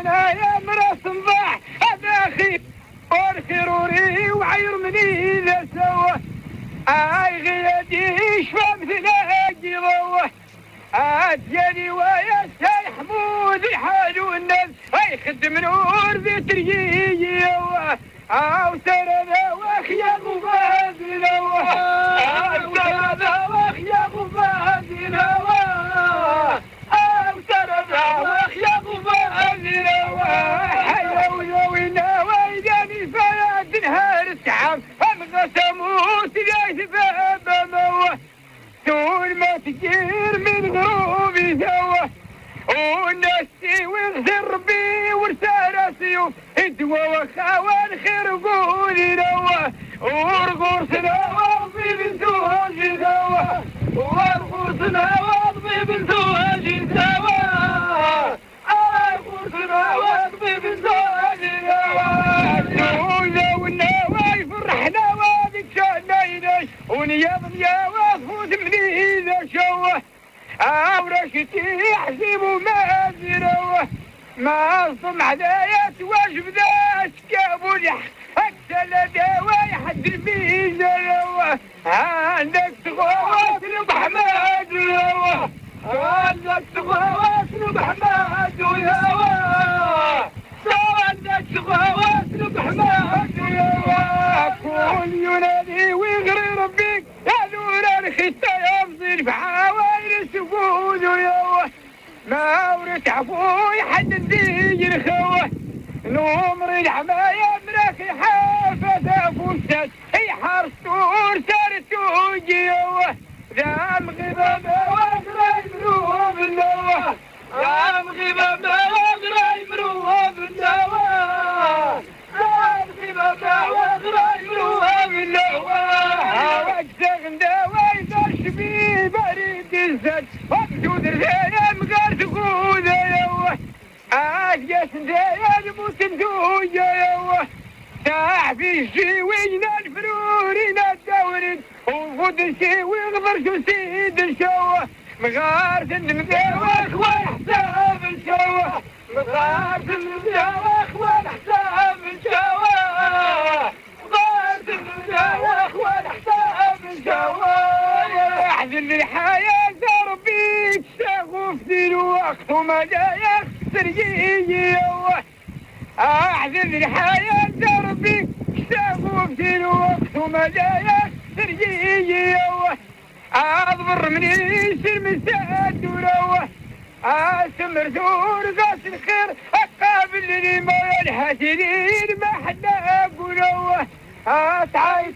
أنا يا مرا صنباح هذا أخي والخيروري وعير مني إذا سوى. آي غيادي شفا مثل ضوه اجاني ويا ساي حمود الحال والناس أي خدم نور ذي تريي أو ترى ونسي ربي ورسالة سيوف ادوى وخاوان خير قولي نوا ورقوصنا وضبي بنتو هاجي سوا ورقوصنا وضبي بنتو هاجي سوا ورقوصنا وضبي بنتو هاجي سوا سوزا والنواي فرحنا وادي كشانا يناش ونياض يا وفوت مني. إذا شوه أورشتي يحسب ما زروه ما صمع ذايات واجب ذا شكاب لح أكسل دواي حد الميزة عندك تغوات يوه عندك تغوات ما ورث عفوي حد الدين الخوة. نومر الحماية ملاك حافة فوسات اي حرس تور سارت يوة. ذا مغيبة ما وقرا يمروه بالنوة. ذا مغيبة ما وقرا يمروه بالنوة. ذا مغيبة ما وقرا يمروه بالنوة. وقت غنداوي داش بي بريد الزد مقار تقود زينة متندو يوه. ساح في الشيوين الفرورين الدورين وفود الشيوي غبر شو سيد الشوه. مغار المداوخ والحساب الشوه. مغار المداوخ والحساب الشوه. مغار المداوخ والحساب الشوه. أحزن الحياة ربي تشاغف في الوقت وما جايك سرقية احزن الحياة ربي تشاغف في الوقت وما جايك سرقية اضبر من يسر مساد وروه. أسمر ثور قاس الخير اقابل لي ما الحاسدين ما حدا اقولوه اتعايش